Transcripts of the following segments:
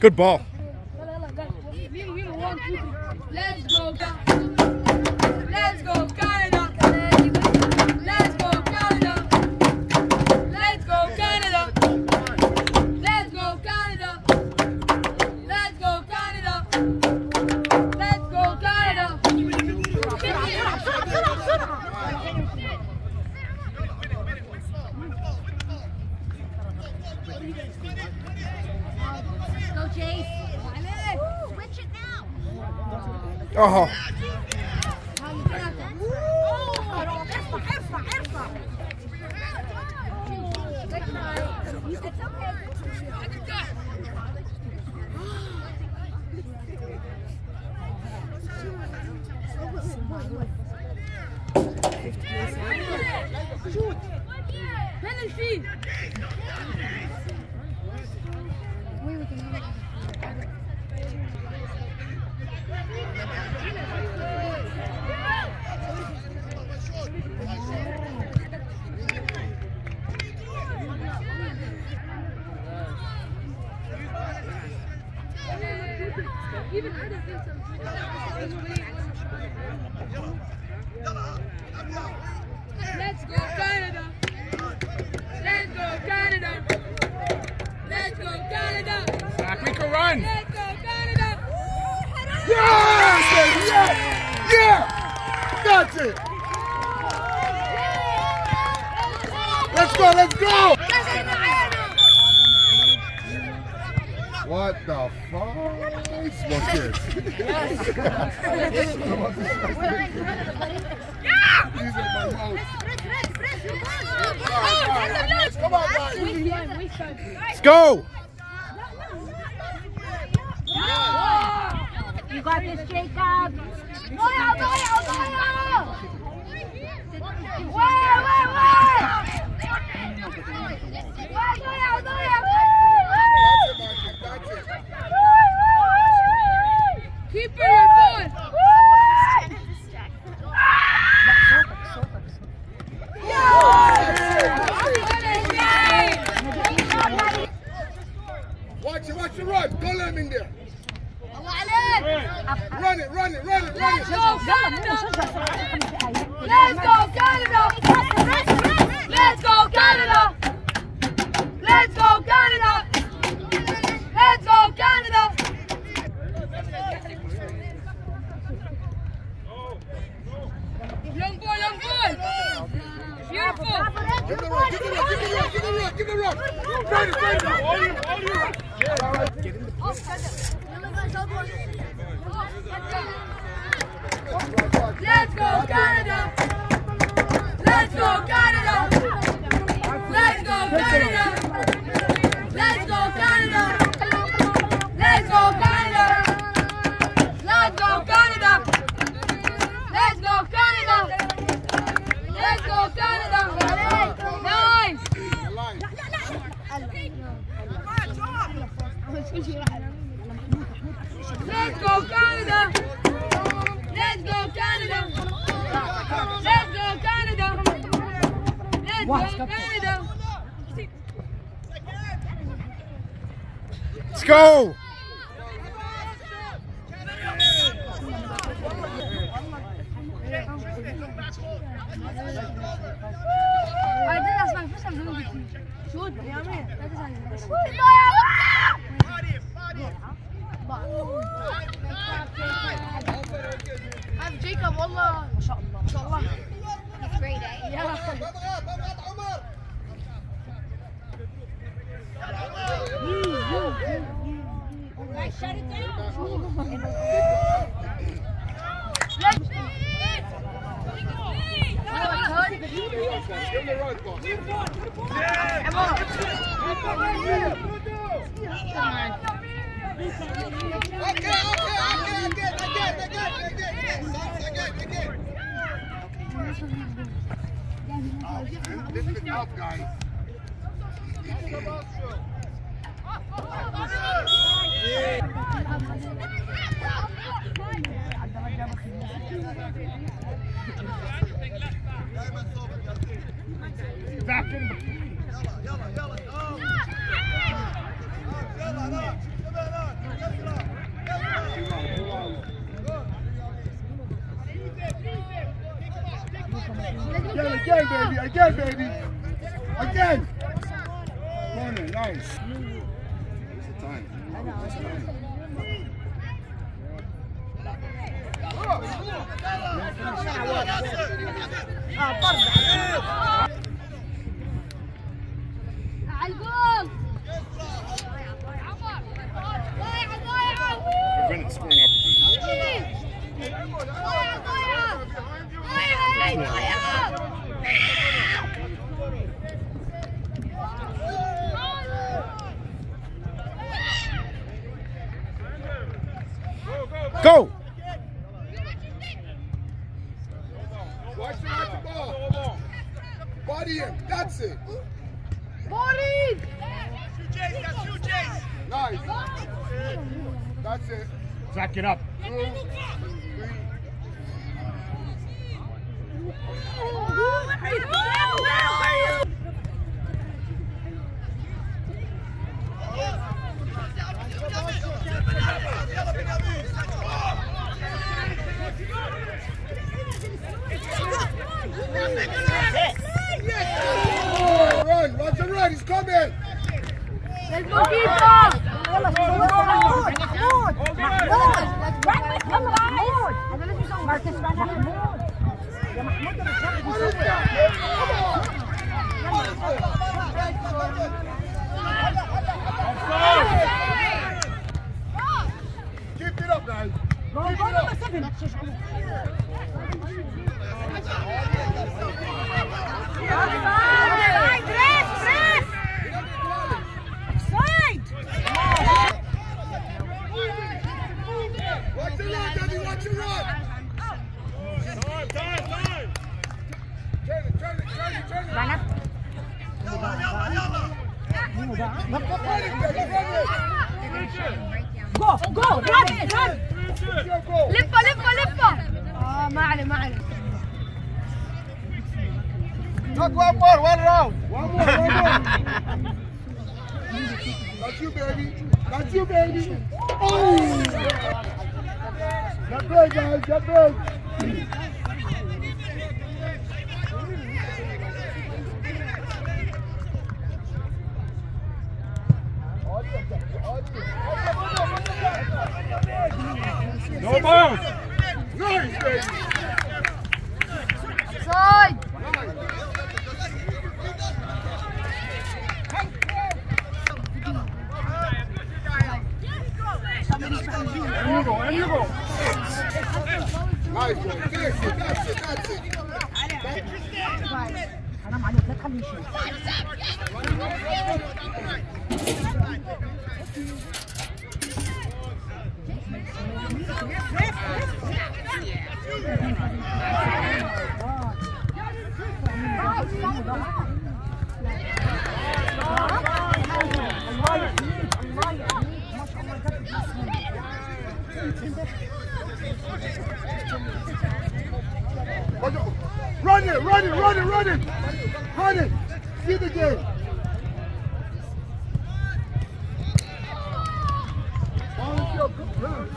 Good ball. Let's go, Let's 二号 Let's go Canada! Let's go Canada! Let's go Canada! Zach, we can run. Let's go Canada! Yes, yes, yeah. That's it. Let's go, let's go. What the fuck? Yes. Come on. Let's go. You got this, Jacob. Go out, go out, go out. Wait, wait, it. Keep it your ball! Watch it, watch it run. Don't let him in there. Run it, run it, run it, run Let's it. go Canada! Let's go Canada! Let's go Canada! Let's go Canada! Let's go Canada! Long ball, long ball! Beautiful! Let's go Canada! Let's go Canada! Let's go Canada! Let's go! Abi Jacob valla. Maşallah. Maşallah. Lift it up, guys. Again, Again, baby. Again, baby. Again. Corner, nice. Where's the time? Where's the Watch him, watch the ball. Body him. That's it. Body! That's you, Jace. That's you, Jace. Nice. That's it. Zach, it up. Oh, That's you, baby. Oh! That break, guys. That break. No bounce. Nice, baby. Side. Run it, run it, run it, run it. Run it. See the game. Volunteer, run.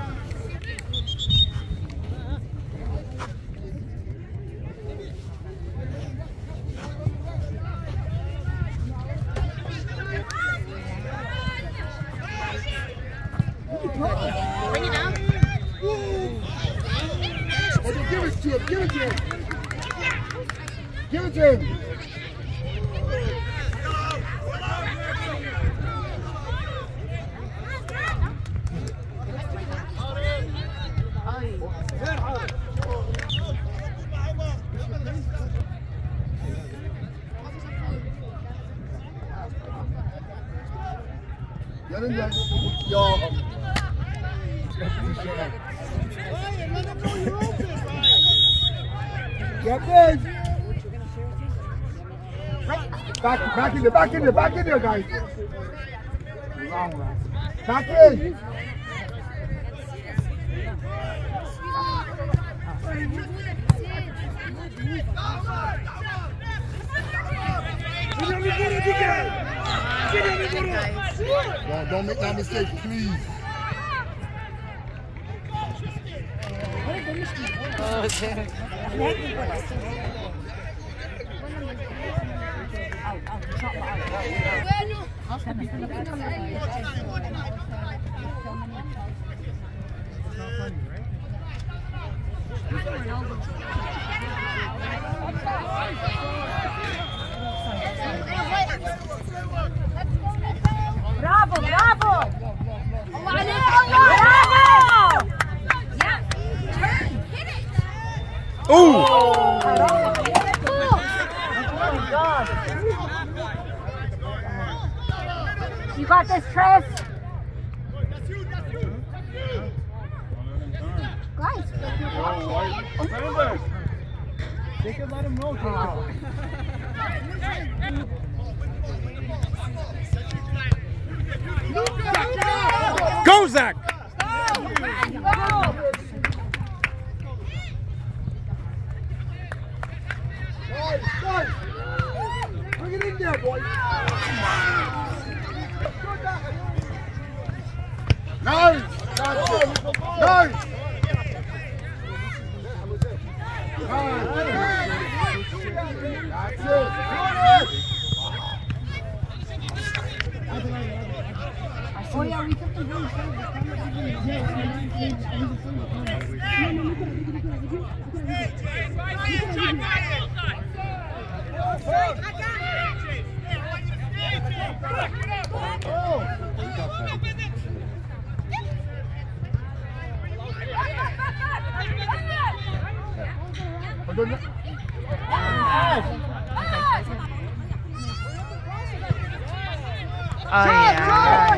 Okay, give it to him, give it to him. Give it to him. Gelin gel. Ya. Step in. Back, back in there, back in there, back in there, guys. Back in. Well, don't make that mistake, please. Oh, damn. They can let him know. Go, Zach! Nice. Nice. Hold on. Oh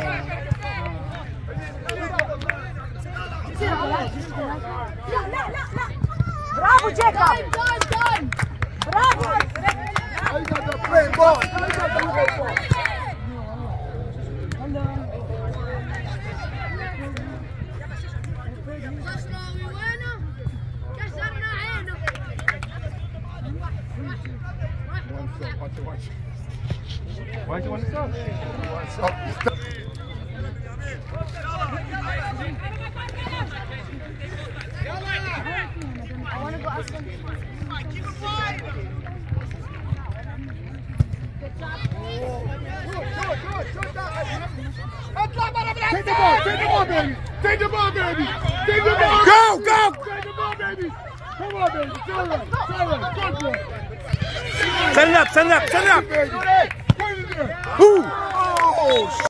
Take the ball, take the ball, baby. Take the ball, baby. Take the ball. Go, go! Take the ball, baby. Come on, baby. It's all right. It's all right. Good boy. Send it up, send it up, send it up! Baby. Put it in there. Ooh! Oh,